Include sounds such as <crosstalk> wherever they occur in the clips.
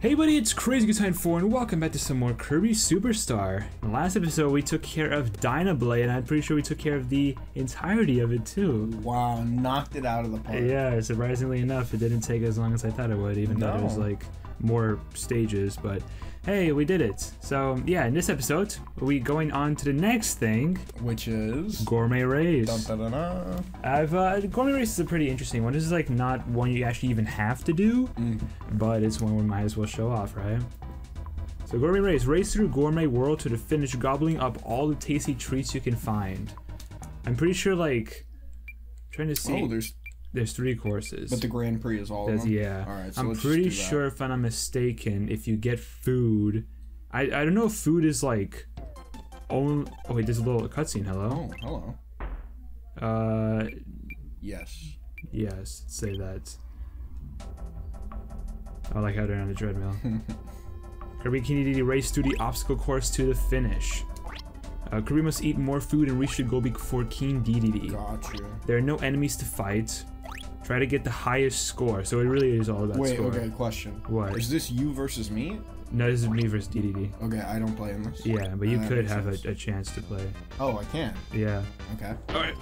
Hey buddy, it's Crazy Good Time 4 and welcome back to some more Kirby Superstar. In the last episode we took care of Dynablade and I'm pretty sure we took care of the entirety of it too. Wow, knocked it out of the park. Yeah, surprisingly enough, it didn't take as long as I thought it would, even though it was like more stages, but hey, we did it. So yeah, in this episode, we going on to the next thing, Which is. Gourmet Race. Dun, dun, dun. I've uh, Gourmet Race is a pretty interesting one. This is like not one you actually even have to do, Mm. but it's one we might as well show off, right? So Gourmet Race, race through Gourmet World to the finish, gobbling up all the tasty treats you can find. I'm pretty sure like trying to see. Oh, there's. There's three courses. But the Grand Prix is all of them? yeah. Alright, so I'm pretty sure if I'm not mistaken, if you get food, I I don't know if food is like. Oh, oh wait, there's a little cutscene. Hello. Oh, hello. Uh, Yes. Yes, say that. I like how they're on the treadmill. <laughs> Kirby Kennedy race through the obstacle course to the finish. Uh, Kirby must eat more food and reach the goal before King DDD. Gotcha. There are no enemies to fight. Try to get the highest score. So it really is all about Wait, score. okay, question. What? Is this you versus me? No, this is me versus DDD. Okay, I don't play in this. Yeah, but you Uh, could have a, a chance to play. Oh, I can. Yeah. Okay. Alright.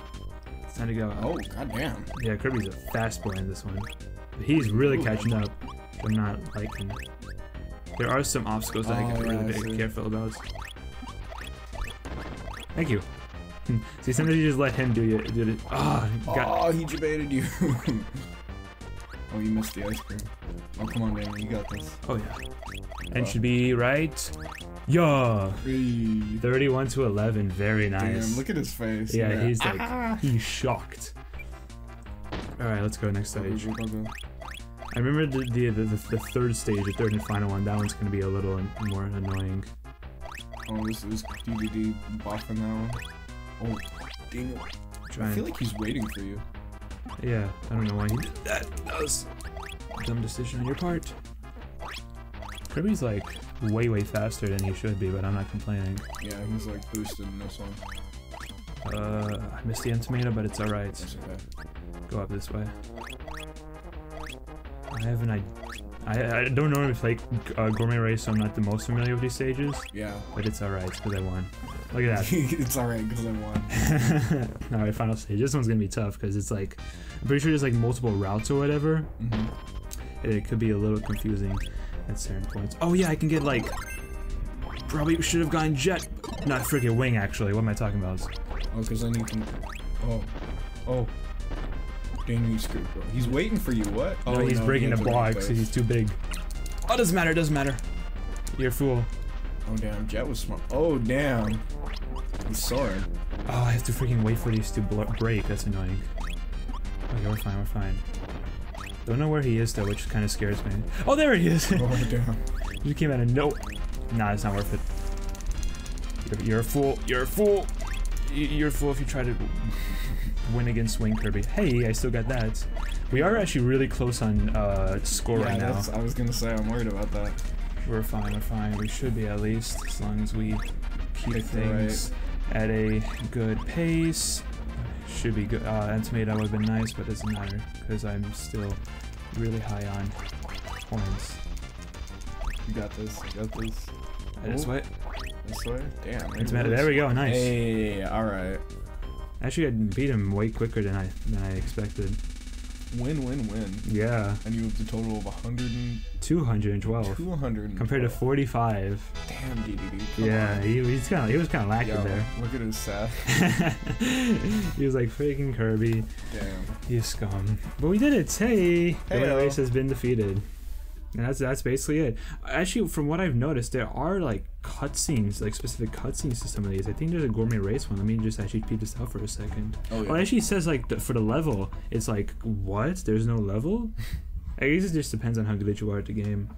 It's time to go. Oh, goddamn. Yeah, Kirby's a fast boy in this one. He's really Ooh. catching up. I'm not liking. There are some obstacles that I Oh, gotta yeah, I really be see. careful about. Thank you. <laughs> See, sometimes you just let him do you do it. Ah, got. Oh, he debated you. <laughs> oh, you missed the ice cream. Oh, come on, Daniel. You got this. Oh yeah. And should be right. Yeah. Hey. 31 to 11. Very nice. Damn, look at his face. yeah, he's like Ah. he's shocked. All right, let's go next stage. I remember the the, the the third stage, the third and final one. That one's gonna be a little more annoying. Oh, this is DDD buffing that one. Oh, Daniel. I feel like he's waiting for you. Yeah, I don't know why he did that. That was a dumb decision on your part. Kirby's like way, way faster than he should be, but I'm not complaining. Yeah, he's like boosted in this one. Uh, I missed the end tomato, but it's alright. Okay. Go up this way. I have an idea. I, I don't normally play uh, Gourmet Race, so I'm not the most familiar with these stages, Yeah. but it's alright because I won. Look at that. <laughs> it's alright because I won. <laughs> Alright, final stage. This one's gonna be tough because it's like, I'm pretty sure there's like multiple routes or whatever. hmm it could be a little confusing at certain points. Oh yeah, I can get like probably should have gone jet, not freaking wing actually. What am I talking about? Oh, because then you can. Oh. Oh. Daniel, you screwed, bro. He's waiting for you. What? Oh, Oh, he's no, breaking he the entered blocks. He's too big. Oh, doesn't matter. Doesn't matter. You're a fool. Oh, damn. Jet was smart. Oh, damn. He's soaring. Oh, I have to freaking wait for these to break. That's annoying. Okay, we're fine. We're fine. Don't know where he is though, which kind of scares me. Oh, there he is. Oh, <laughs> damn. he came out of no. Nah, it's not worth it. You're, you're a fool. You're a fool. You're a fool if you try to win against Wing Kirby. Hey, I still got that. We are actually really close on uh, score yeah, right now. I was gonna say, I'm worried about that. We're fine. We're fine. We should be at least as long as we keep things at a good pace. Should be good. Uh, and tomato would have been nice, but it doesn't matter because I'm still really high on points. You got this. You got this. I just wait. This way? Damn. And tomato. There we go. Nice. Hey, alright. Actually, I beat him way quicker than I than I expected. Win, win, win. Yeah, And you have the total of 100 and 212 200. compared to 45. Damn, DDD. Yeah, he, he's kind of he was kind of lacking Yo, there. look at his seth. <laughs> he was like freaking Kirby. Damn. You scum. But we did it. Hey, the race has been defeated. And that's that's basically it. Actually, from what I've noticed, there are like cutscenes, like specific cutscenes to some of these. I think there's a gourmet race one. Let me just actually peep this out for a second. Oh, yeah. Well, it actually says like the, for the level, it's like what? There's no level. <laughs> I guess it just depends on how good you are at the game,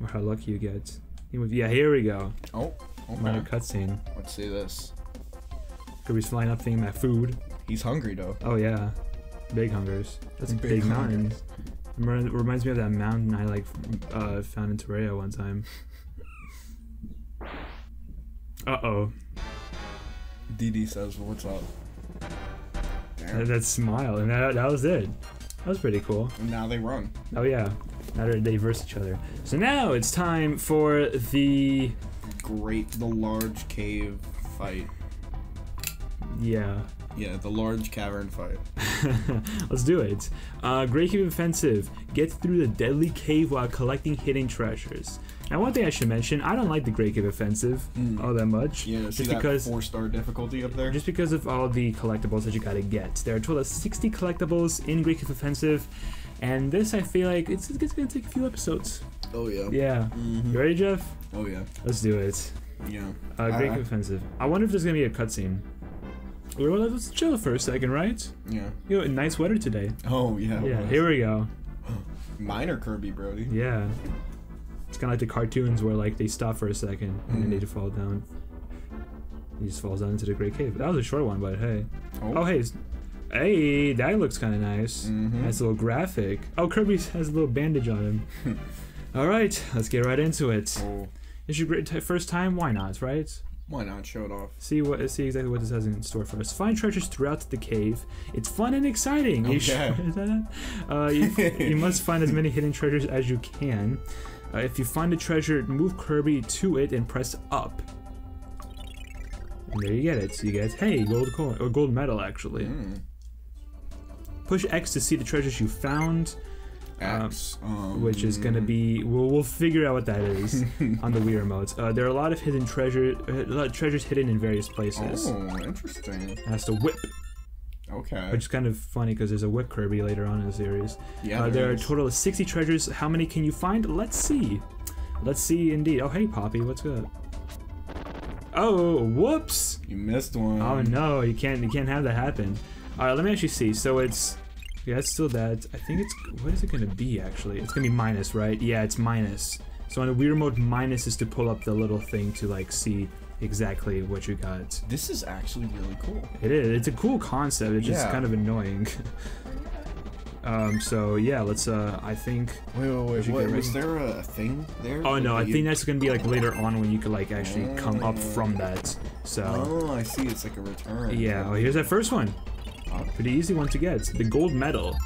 or how lucky you get. Yeah, here we go. Oh, Minor okay. cutscene. Let's see this. Could Kirby's flying up, thinking about food. He's hungry, though. Oh yeah, big hungers. That's big, Big hungers. Reminds me of that mountain I like uh, found in Terraria one time. Uh oh, DD says, what's up? that, that smile, and that, that was it. That was pretty cool. And now they run. Oh yeah, Now they're- they verse each other. So now it's time for the Great, the large cave fight. yeah. Yeah, the large cavern fight. <laughs> Let's do it. Uh, Great Cave Offensive. Get through the deadly cave while collecting hidden treasures. Now, one thing I should mention, I don't like the Great Cave Offensive Mm. all that much. Yeah, just that because four star difficulty up there? just because of all the collectibles that you gotta get. There are a total of 60 collectibles in Great Cave Offensive, and this I feel like it's, it's gonna take a few episodes. oh yeah. Yeah. Mhm. You ready, Jeff? Oh yeah. Let's do it. Yeah. Uh, Great I- Cave Offensive. I wonder if there's gonna be a cutscene. Well, let's chill for a second, right? Yeah. You know, nice weather today. Oh yeah. Yeah, here we go. <gasps> Minor Kirby, Brody. Yeah. It's kind of like the cartoons where like they stop for a second and then they Mhm. just fall down. He just falls down into the great cave. That was a short one, but hey. Oh. Oh, hey. Hey, that looks kind of nice. Mhm. Nice little graphic. Oh, Kirby has a little bandage on him. <laughs> All right, let's get right into it. Oh. It's your great first time. Why not, right? Why not show it off? See what see exactly what this has in store for us. Find treasures throughout the cave. It's fun and exciting. You Okay. is that it? Uh, you, you must find as many hidden treasures as you can. Uh, if you find a treasure, move Kirby to it and press up. And there you get it. So you get hey gold coin or gold medal actually. Mm. Push X to see the treasures you found, X. um, which is gonna be we'll, we'll figure out what that is <laughs> on the Wii remotes. Uh, there are a lot of hidden treasure, uh, a lot of treasures hidden in various places. Oh, interesting. Has to whip Okay. which is kind of funny because there's a Whip Kirby later on in the series. yeah. uh, there are a total of 60 treasures. How many can you find? Let's see. Let's see indeed. Oh, hey, Poppy, what's good? Oh, whoops! You missed one. Oh no, you can't you can't have that happen. All right, let me actually see. So it's yeah, it's still that. I think it's what is it gonna be actually? It's gonna be minus, right? Yeah, it's minus. So on the Wii remote, minus is to pull up the little thing to like see exactly what you got. This is actually really cool. It is. It's a cool concept. It's just kind of annoying. <laughs> um. So yeah, let's. Uh. I think. Wait, wait, wait. What, was there a thing there? Oh no, I you- think that's gonna be like later on when you could like actually come up from that. So. Oh, I see. It's like a return. Yeah. Oh, here's that first one. Oh. Pretty easy one to get. The gold medal.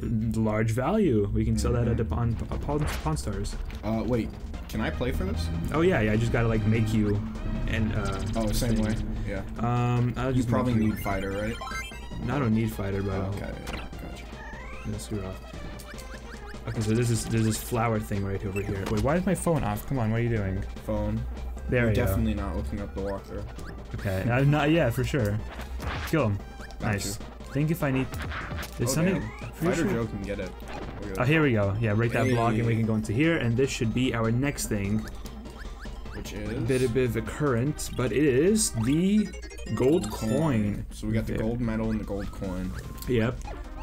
Large value. We can sell that at the Pawn, Pawn, Pawn Stars. Uh, wait. Can I play for this? Oh yeah, yeah. I just gotta like make you, and uh. Oh, same thing. way. Yeah. Um. I'll just... You probably you. need fighter, right? I don't need fighter, but. I'll- Okay. Yeah, gotcha. Let's screw off. Okay, so there's this there's this flower thing right over here. Wait, why is my phone off? Come on, what are you doing? Phone. There You're we go. definitely not looking up the walkthrough. Okay, uh, not yeah, for sure. Kill him. Got Nice. Think if I need. There's Oh, something. Fighter sure- Joe can get it. Oh, here we go. Yeah, break that block and we can go into here, and this should be our next thing. Which is A bit, a bit of a current, but it is the gold coin. So we got the gold medal and the gold coin. Yep.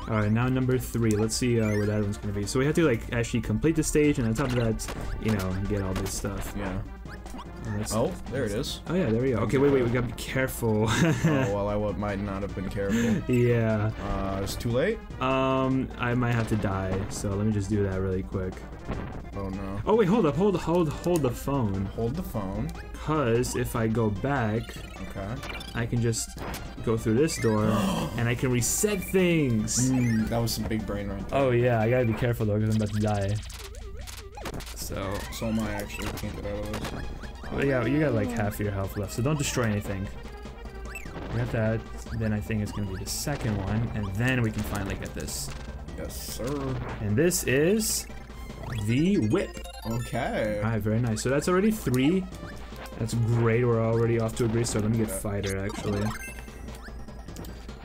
All right, now number three. Let's see uh, where that one's gonna be. So we have to like actually complete the stage, and on top of that, you know, get all this stuff. Yeah. And that's- Oh, there it is. Oh yeah, there we go. Okay, wait, wait, we gotta be careful. <laughs> <laughs> oh well, I w- might not have been careful. yeah. Uh, it's too late. Um, I might have to die, so let me just do that really quick. Oh no. Oh wait, hold up, hold, hold, hold the phone. Hold the phone. Cause if I go back, Okay. I can just go through this door, <gasps> and I can reset things. Mm, that was some big brain right there. Oh yeah, I gotta be careful though, cause I'm about to die. So, So am I actually. Can't get out of this. But yeah, you got like half your health left, so don't destroy anything. We got that. Then I think it's gonna be the second one, and then we can finally get this. Yes, sir. And this is the whip. Okay. Alright, very nice. So that's already three. That's great. We're already off to a great start. Let me get Yeah. fighter actually.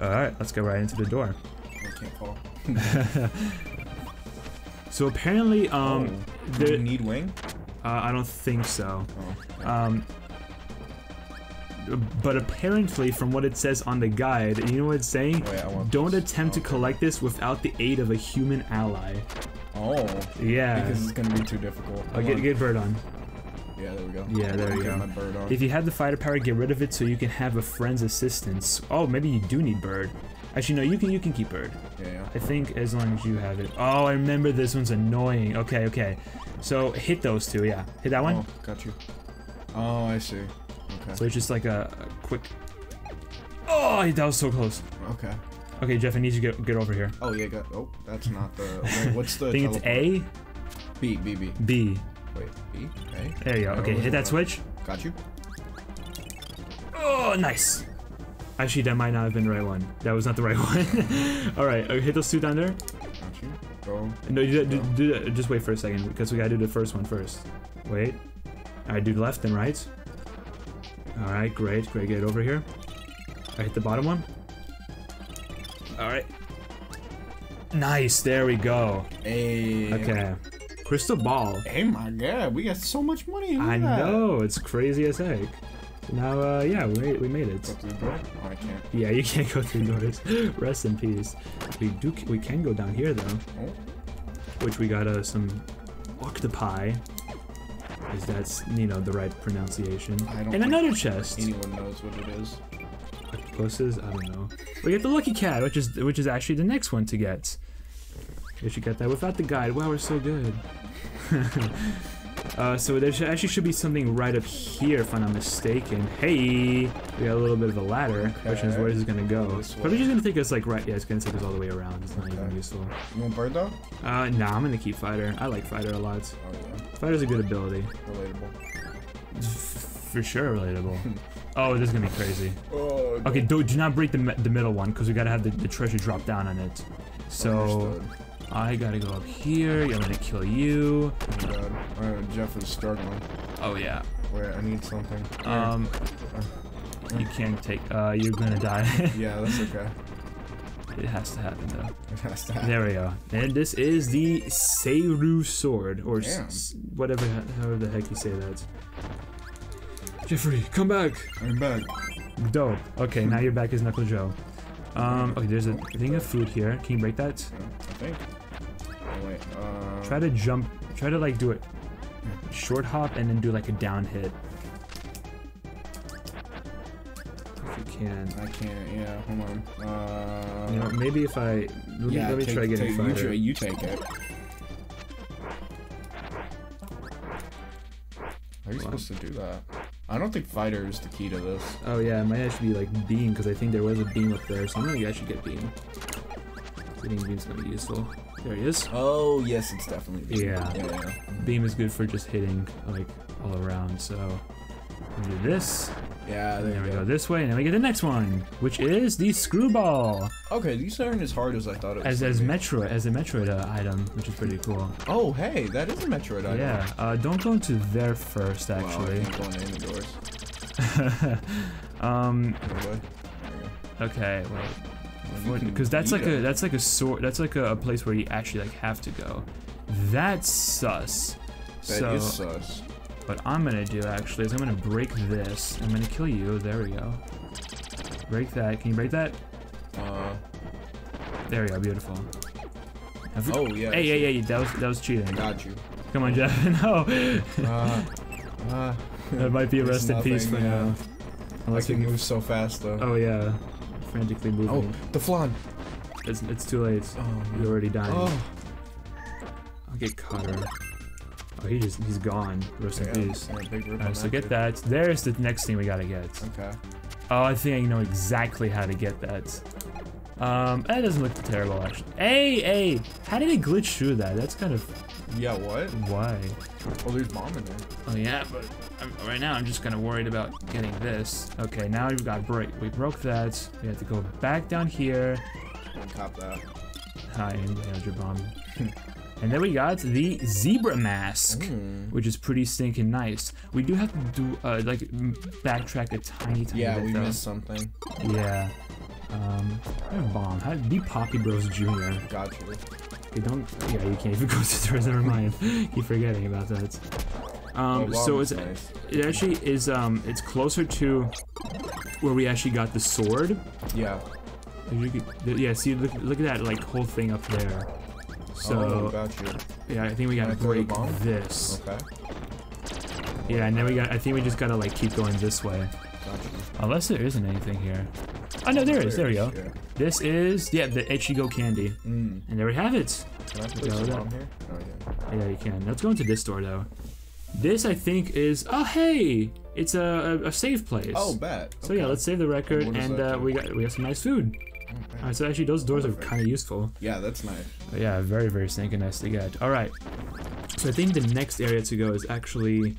Alright, let's go right into the door. I can't fall. <laughs> So apparently, um, oh. The- you need wing? Uh, I don't think so. Oh. Um, but apparently, from what it says on the guide, you know what it's saying? Wait, Don't this. attempt to Okay. collect this without the aid of a human ally. Oh. Yeah. Because it's gonna be too difficult. Oh, get, on. get bird on. Yeah, there we go. Yeah, there we go. Bird on. If you have the fighter power, get rid of it so you can have a friend's assistance. Oh, maybe you do need bird. Actually, no, you can you can keep bird. yeah, yeah. I think as long as you have it. Oh, I remember this one's annoying. Okay, okay. So hit those two, yeah. Hit that one. Oh, got you. Oh, I see. Okay. So it's just like a, a quick. Oh, that was so close. Okay. Okay, Jeff, I need you to get get over here. Oh yeah, got. Oh, that's not the. Wait, what's the? <laughs> I think it's teleport? B, B, B. B. Wait, B? A? There you go. Okay, hit that switch. Got you. Oh, nice. Actually, that might not have been the right one. That was not the right <laughs> one. All right, okay, hit those two down there. Got you. Go. No, you do, do, do Just wait for a second because we gotta do the first one first. Wait. All right, do left and right. All right, great, great. Get over here. I hit the bottom one. All right. Nice. There we go. Hey. Okay. Crystal ball. Hey, my God, we got so much money. I that. know it's crazy as heck. Now, uh, yeah, we made, we made it. through the door? Oh, I can't. Yeah, you can't <laughs> go through doors. Rest in peace. We do. We can go down here though, Oh, which we got uh, some octopi. Is that's you know the right pronunciation? I don't And another chest. anyone knows what it is. Octopuses? I don't know. We get the lucky cat, which is which is actually the next one to get. We should get that without the guide. Wow, we're so good. <laughs> uh, so there should, actually should be something right up here, if I'm not mistaken. Hey, we got a little bit of a ladder. Question is, where is it gonna go? Probably just gonna take us like right. Yeah, it's gonna take us all the way around. It's not even useful. You want bird dog? Uh, nah, I'm gonna keep fighter. I like fighter a lot. Oh, yeah. Fighter's a good ability. Relatable. For sure, relatable. <laughs> oh, this is gonna be crazy. Oh, Okay, do, do not break the, the middle one because we gotta have the, the treasure drop down on it. So Understood. I gotta go up here. I'm gonna kill you. Oh, my God. Uh, Jeff is struggling. Oh yeah. Wait, I need something. Um, you can't take. Uh, you're gonna die. <laughs> Yeah, that's okay. it has to happen though. <laughs> It has to happen. There we go. And this is the Seiryu sword, or s- whatever, however the heck you say that. Jeffrey, come back. I'm back. Dope. Okay, now you're back as Knuckle Joe. Um, okay, there's a thing of food here. Can you break that? I think. Wait. Uh, Try to jump. Try to like do it. Short hop and then do like a down hit. If you can. I can't. Yeah, hold on. Uh, You know, maybe if I let me, yeah, let me take, try getting take, you, fighter. try- you take it. How are you supposed to do that? I don't think fighter is the key to this. Oh yeah, it might actually be like beam because I think there was a beam up there, so I'm gonna actually get beam. Think beam's gonna be useful. There he is. Oh yes, it's definitely. Yeah. Yeah. yeah. Beam is good for just hitting like all around. So we do this. Yeah, And there then we go go. this way, and then we get the next one, which is the screwball, Okay, these aren't as hard as I thought it was. as as. Metroid as a Metroid uh, item, which is pretty cool. Oh, hey, that is a Metroid item. Yeah. Uh, don't go into there first, actually. Wow, I can't go into any doors. <laughs> um. Okay. Wait. Because that's like a that's like a sort that's like a, a place where you actually like have to go. That's sus. That is so sus. what I'm gonna do actually is I'm gonna break this. I'm gonna kill you. There we go. Break that. Can you break that? Uh, There we go. Beautiful. We- oh yeah. Hey, yeah yeah. That was that was cheating. Got you. Come on, Jeff. <laughs> no. Uh, uh, that might be a rest in peace for yeah. now. I Unless can can. move so fast though. Oh yeah. Frantically moving. Oh, the flan. It's, it's too late. Oh, You're already dying. Oh, I'll get Cutter. Oh, he just he's gone. Rest yeah, in peace. yeah, big rip on Alright, so get dude. that. There's the next thing we gotta get. Okay. Oh, I think I know exactly how to get that. Um, that doesn't look terrible actually. Hey, hey! How did it glitch through that? That's kind of Yeah, what? why. Oh, there's bomb in there. Oh yeah, but I'm, right now I'm just kind of worried about getting this. Okay, now we've got break. We broke that. We have to go back down here. Don't cop that. Hi, and your bomb. <laughs> and then we got the zebra mask. Mm. which is pretty stinking nice. We do have to do uh, like backtrack a tiny, tiny Yeah, bit we though. missed something. Yeah. Um, I have bomb. How be Poppy Bros Jr. Got you. Don't. Yeah, you can't even go <laughs> to doors. Never mind. Keep forgetting about that. Um, Oh, so it's nice. it actually is um it's closer to where we actually got the sword. Yeah. If you could- yeah, see, look, look at that like whole thing up there. So oh, yeah, I think we gotta break this. Okay. Yeah, and then we got. I think we just gotta like keep going this way. Got you. Unless there isn't anything here. Oh no, there is. There we go. Yeah. This is yeah the Ichigo candy, Mm. and there we have it. Can I a that- bomb here? Oh yeah. Yeah, you can. Let's go into this door though. This I think is oh hey, it's a a, a save place. Oh, bet. So yeah, let's save the record, does and uh, we got we got some nice food. Okay. Alright, so actually those doors are kind of useful. Yeah, that's nice. But yeah, very very stinking nice to get. All right, So I think the next area to go is actually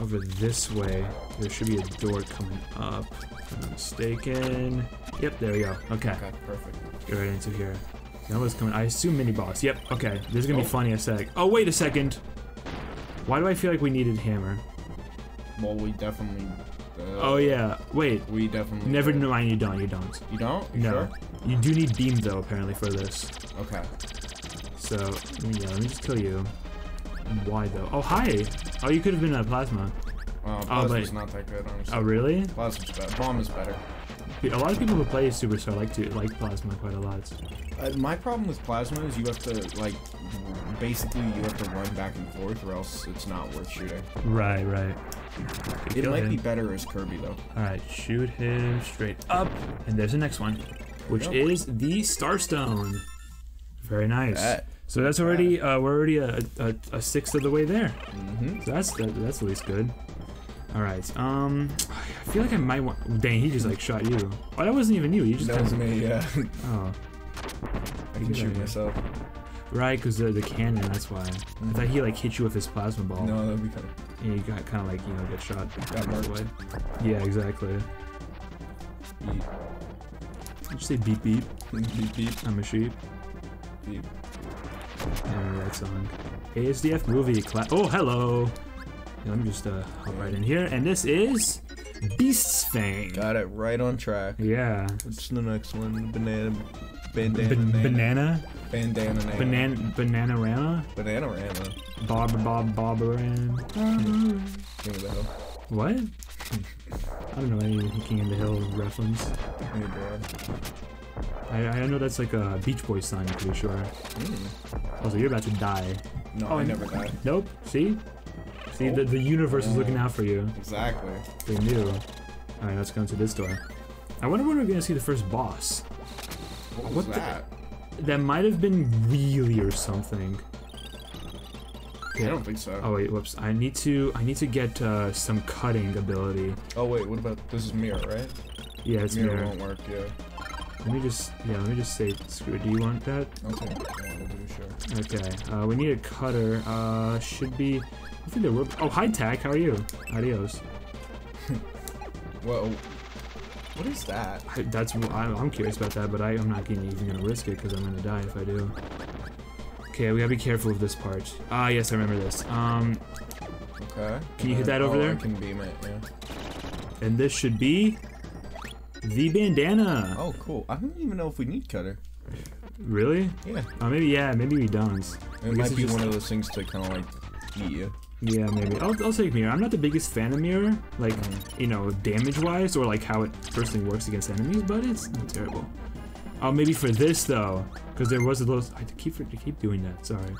over this way. There should be a door coming up. I'm mistaken. Yep, there we go. Okay, Okay, perfect. go right into here. That was coming. I assume mini boss. Yep. Okay, this is gonna be Oh. funny in a sec. Oh wait a second. Why do I feel like we needed hammer? Well, we definitely. Uh, Oh yeah. Wait. We definitely. Never did. mind. You don't. You don't. You don't? You No. Sure? You do need beam though apparently for this. Okay. So yeah, let me just kill you. Why though? Oh hi. Oh you could have been a plasma. Oh, Plasma's not that good, honestly. Oh really? Plasma's better. Bomb is better. A lot of people who play Superstar like to like plasma quite a lot. Uh, my problem with plasma is you have to like, basically you have to run back and forth, or else it's not worth shooting. Right, right. It might him. be better as Kirby though. Alright, shoot him straight up. And there's the next one, which Yep. is the Starstone. Very nice. Bet. So that's already, uh, we're already a, a, a sixth of the way there. Mm-hmm. So that's that, that's at least good. Alright, um, I feel like I might want, dang, he just like shot you. Oh, that wasn't even you, you just That was kinda- me. Yeah. <laughs> Oh, I can shoot myself. right, because the, the cannon, that's why. I thought he like hit you with his plasma ball. No, that'd be kind of. And you got kind of like, you know, get shot. Got marked. Yeah, exactly. Did you say beep beep? Beep beep I'm a sheep. beep. I remember that song. ASDF movie class. Oh, hello. Let me just uh, hop right in here. And this is Beast's Fang. Got it right on track. Yeah. What's the next one? Banana. Ban- Bandana. name. banana? Bandana. Banana? Banana? Banana Rama. Bob Bob Bobberan? King of the Hill. What? I don't know any King of the Hill reference. King of the Hill. I, I know that's like a Beach Boys song, I'm pretty sure. Mm. Also, you're about to die. No, Oh, I never died. Nope. See? See, the, the universe is looking out for you. Exactly. They knew. Alright, let's go into this door. I wonder when we're gonna see the first boss. What was What the- that? That might have been Wheelie or something. I don't think so. Oh wait, whoops. I need to I need to get uh, some cutting ability. Oh wait, what about this is mirror, right? Yeah, it's mirror, mirror. won't work. Yeah. Let me just yeah, let me just say screw it. Do you want that? Okay. Yeah, we'll do sure. Okay. Uh, we need a cutter. Uh, should be. I think there were. Oh, hi Tac. How are you? Adios. <laughs> Whoa. What is that? I, that's, I'm, I'm curious about that, but I, I'm not gonna, even gonna risk it because I'm gonna die if I do. Okay, we gotta be careful of this part. Ah, yes, I remember this. Um, Okay. Can you hit that over oh, there? I can beam it. Yeah. and this should be the bandana. Oh, cool. I don't even know if we need cutter. Really? Yeah. Oh, maybe yeah, maybe we don't. It might be one of those things to kind of like eat you. Yeah, maybe. I'll, I'll take mirror. I'm not the biggest fan of mirror, like you know, damage wise or like how it personally works against enemies, but it's not terrible. Oh, maybe for this though, because there was a little. I keep I keep doing that. Sorry.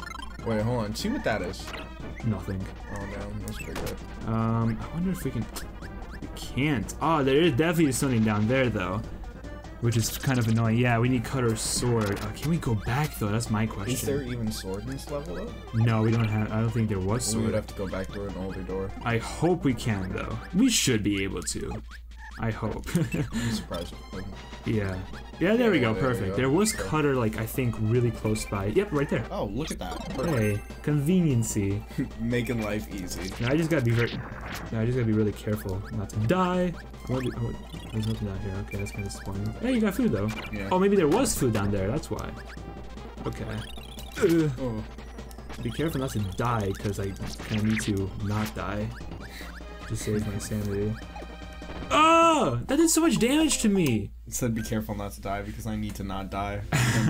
Wait, hold on. See what that is. Nothing. Oh no, that's pretty good. Um, I wonder if we can. Can't. Oh, there is definitely something down there though, which is kind of annoying. Yeah, we need cutter sword. Uh, can we go back though? That's my question. Is there even sword in this level though? No, we don't have. I don't think there was We would sword. have to go back through an older door. I hope we can though. We should be able to. I hope. <laughs> <laughs> I'm surprised. if we couldn't. yeah. Yeah, there we go. there Perfect. go. There was cutter like I think really close by. Yep, right there. Oh, look at that. Perfect. Hey, conveniency. <laughs> Making life easy. Now I just gotta be very. Yeah, I just gotta be really careful not to die. Oh, wait, oh, there's nothing down here. Okay, that's kind of disappointing. Hey, you got food though. Yeah. Oh, maybe there was food down there. That's why. Okay. Oh. Be careful not to die, because I kind of need to not die to save my sanity. Oh, that did so much damage to me. It said be careful not to die because I need to not die.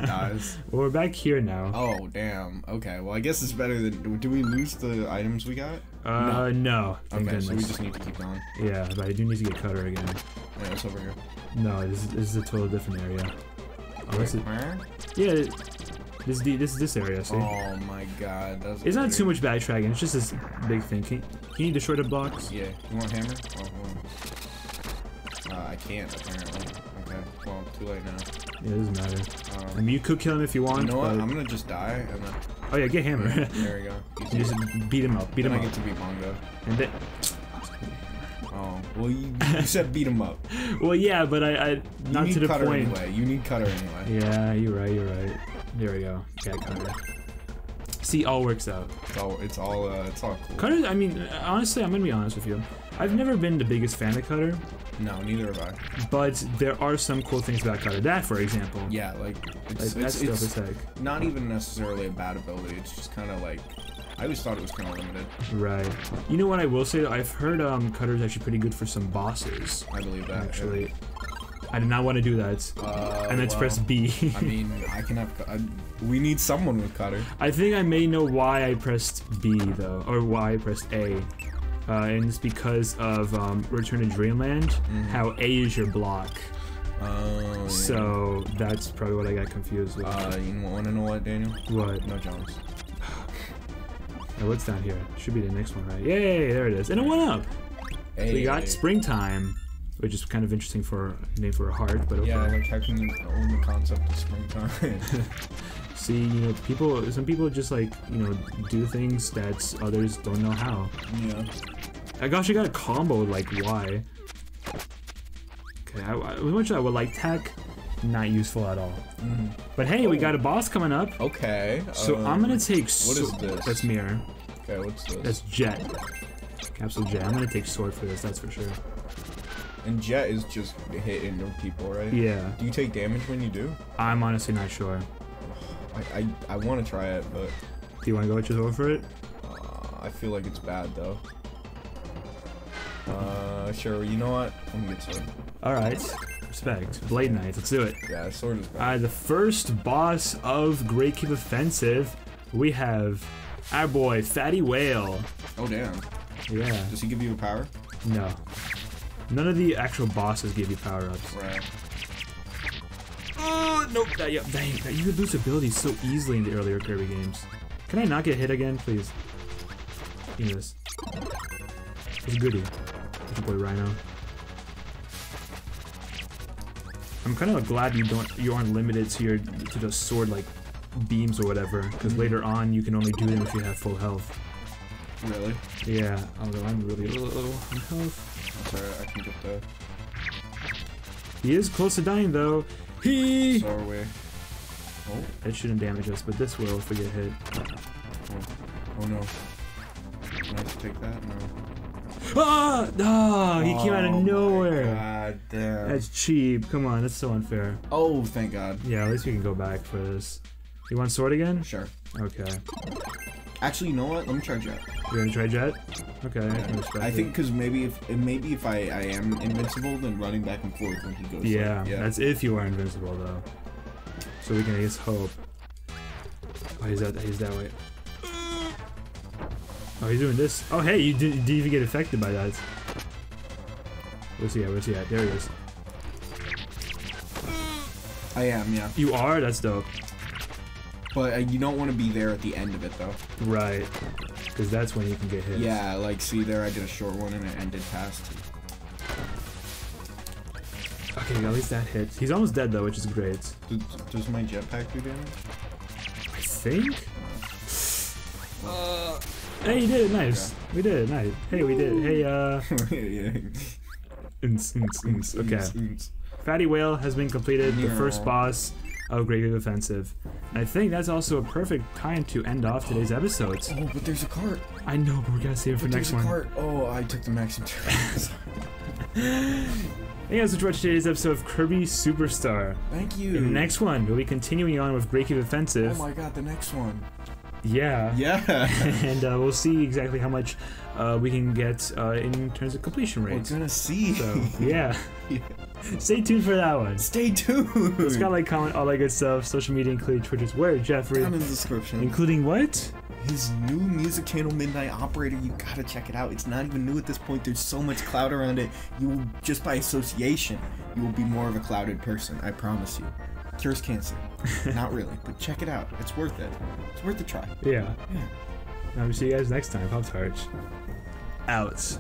Dies. <laughs> Well, we're back here now. Oh damn. Okay. Well, I guess it's better than. Do we lose the items we got? Uh, no. Thank Okay, so we just need to keep going. Yeah, but I do need to get cutter again. Yeah, it's over here. No, this is, this is a total different area. Oh, this is, Where? yeah, this the, this is this area. See, Oh my god. That's it's not weird. too much backtracking. It's just this big thing. Can, you, can you destroy the blocks? Yeah. You want hammer? Oh, hold on. Uh, I can't apparently. Okay. Well, too late now. Yeah, it doesn't matter. I Um, mean, you could kill him if you want. you know what? but- I'm gonna just die and then. Oh yeah, get hammer. There we go. <laughs> you just beat him up. Beat then him I up. get to beat Mongo. And then, Oh, well, you, you said beat him up. <laughs> well, yeah, but I, I You not need to the cutter point. anyway. You need cutter anyway. Yeah, you're right. You're right. There we go. Cat cutter. See, all works out. It's all it's all uh, it's all cool. Cutter, I mean, honestly, I'm gonna be honest with you. I've never been the biggest fan of Cutter, No, neither have I. but there are some cool things about Cutter. That, for example. Yeah, like Like, it's that's it's, it's heck. not even necessarily a bad ability. It's just kind of like I always thought it was kind of limited. Right. You know what I will say? though? I've heard um, Cutter's actually pretty good for some bosses. I believe that Actually, I did not want to do that. Uh, and let's well, press B. I <laughs> mean, I can have. I, we need someone with cutter. I think I may know why I pressed B though, or why I pressed A. Uh, and it's because of um, Return to Dreamland, how A is your block. Oh. yeah. So that's probably what I got confused with. Uh, you want to know what, Daniel? what? No, Jones. <sighs> What's down here? Should be the next one, right? Yay! There it is, and it went up. Hey, We got hey. Springtime, which is kind of interesting for a name for a heart, but okay. Yeah, like how can you own the concept of springtime? <laughs> <laughs> See, you know, people. Some people just like you know do things that others don't know how. yeah. I gosh, I got a combo like why? Okay, I, I, much I would like tech, not useful at all. But hey, we got a boss coming up. Okay. So um, I'm gonna take. What is this? That's mirror. Okay, what's this? That's jet. Capsule jet. I'm gonna take sword for this. That's for sure. And Jet is just hitting people, right? Yeah, Do you take damage when you do? I'm honestly not sure. I I, I want to try it, but Do you want to go with your sword for it? uh, I feel like it's bad though. Uh, sure. You know what? I'm gonna get sword. All right. Respect. Blade Knight. Let's do it. Yeah, sword is bad. Uh, the first boss of Great Cave Offensive, we have our boy Fatty Whale. oh damn. Yeah. Does he give you a power? No. None of the actual bosses give you power ups. Right. Nope. That, yeah, dang, that, you could lose abilities so easily in the earlier Kirby games. Can I not get hit again, please? Give me this. It's a goodie. It's your boy Rhino. I'm kind of glad you don't you aren't limited to your to the sword like beams or whatever, because mm-hmm. later on you can only do them if you have full health. Really? Yeah, although I'm really low on health. That's alright. I can get the. He is close to dying though. So are we. Oh. It shouldn't damage us, but this will if we get hit. Oh, oh no. Can I just take that? No. Ah! Ah! He came out Oh of my nowhere. God damn. That's cheap. Come on, that's so unfair. Oh, thank God. Yeah, at least we can go back for this. You want sword again? Sure. Okay. Actually, you know what? Let me try Jet. You're gonna try jet? Okay, I I think because maybe if maybe if I, I am invincible, then running back and forth when he goes. Yeah, like, yeah. that's if you are invincible though. So we can guess hope. Oh, he's that he's that way. Oh, he's doing this. Oh, hey, you did, did you even get affected by that? Where's he at? Where's he at? There he is. I am. Yeah. You are? That's dope. But uh, you don't want to be there at the end of it though. Right. Because that's when you can get hit. Yeah. Like, see there, I did a short one and it ended fast. Okay, at least that hit. He's almost dead though, which is great. Does, does my jetpack do damage? I think. Uh, hey, you did it. Nice. We did it. Nice. Hey, we did it. Hey, uh. <laughs> yeah. Okay. Fatty Whale has been completed, the first boss of Great Big Offensive. And I think that's also a perfect time to end off today's episodes. Oh, but there's a cart. I know, but we're gonna save it for But next there's a one. cart. Oh, I took the maximum turns. <laughs> Hey guys, let's watch today's episode of Kirby Superstar. Thank you. In the next one, we'll be continuing on with Great Cave Oh my god, the next one. Yeah. Yeah. <laughs> <laughs> and uh, we'll see exactly how much uh, we can get uh, in terms of completion rates. We're gonna see. So, <laughs> yeah. Yeah. Stay tuned for that one. Stay tuned. Subscribe, like, comment, all that good stuff. Social media, including Twitter's where Jeffrey, Down in the description. including what? His new music channel, Midnight Operator. You gotta check it out. It's not even new at this point. There's so much cloud around it. You will, just by association, you will be more of a clouded person. I promise you. Cures cancer. not really, but check it out. It's worth it. It's worth a try. Yeah. Yeah. Now we'll see you guys next time. Pop Tarts. Out.